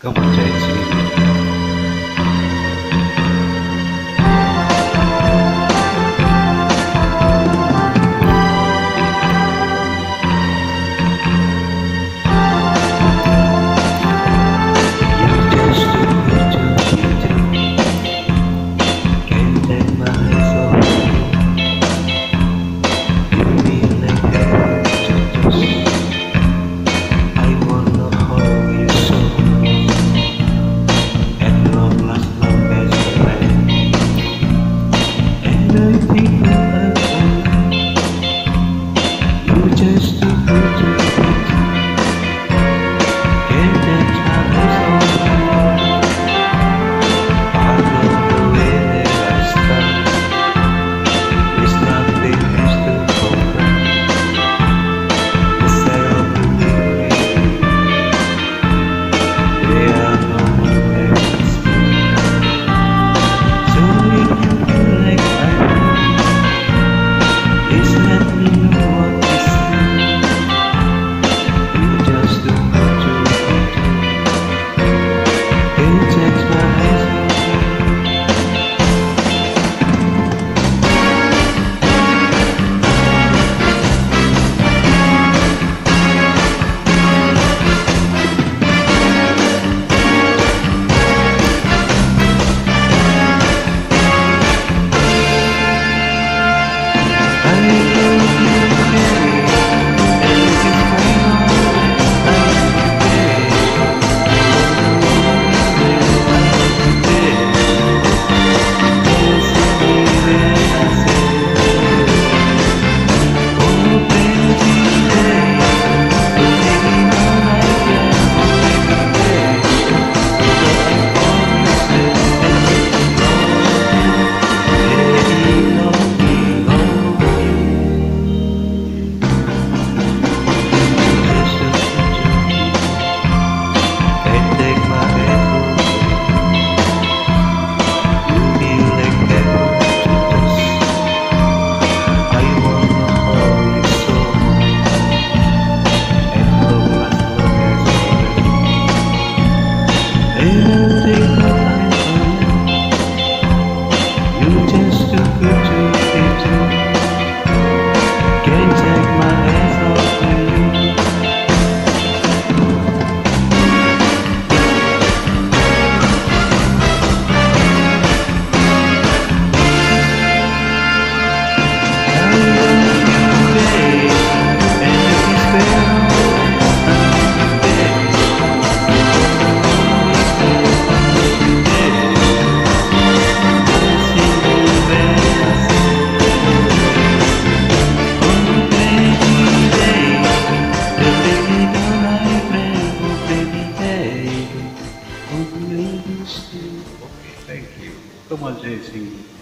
跟我们在一起。Okay, thank you. Kamal Jai Singh.